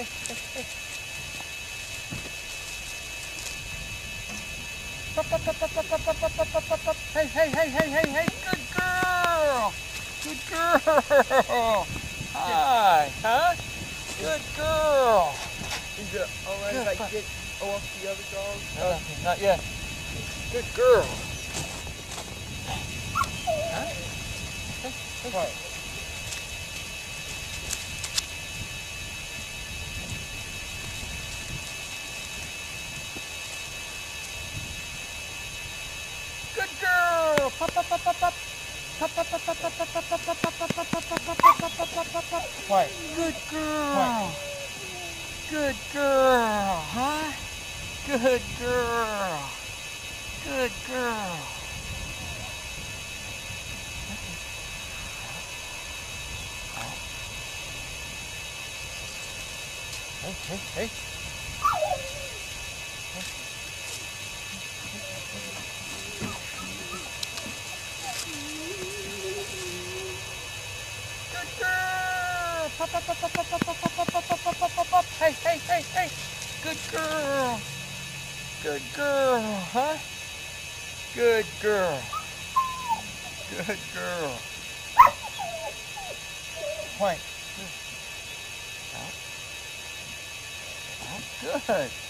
Hey, hey, hey, hey, hey, hey, good girl! Good girl! Hi, huh? Good girl! Is it alright if I get off the other dog? No, not yet. Good girl! Huh? Hey, hey. Good girl. Pop, pop, pop, pop, pop. What? Good girl. Quiet. Good girl, huh? Good girl. Good girl. Hey, hey, hey. Pop, pop, pop, pop, pop, pop, pop, pop, pop, pop, pop, pop. Hey, hey, hey, hey. Good girl. Good girl, huh? Good girl. Good girl. Point. Good.